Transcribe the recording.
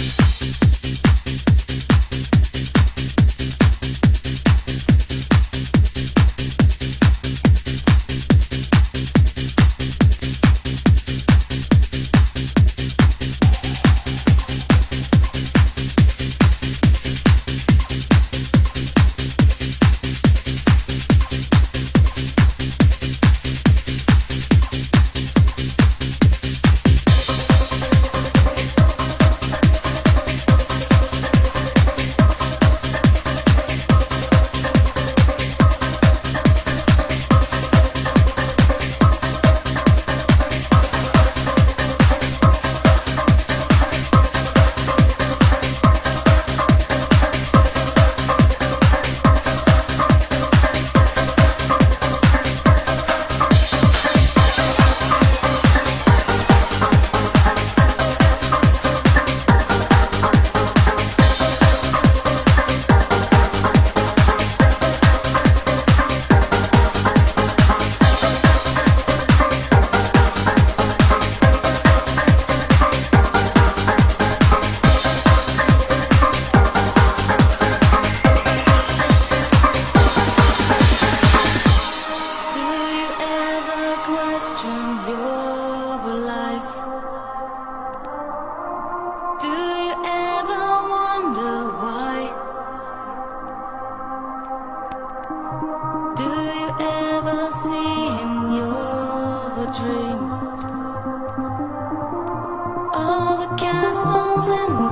you Castles dreams all the sky.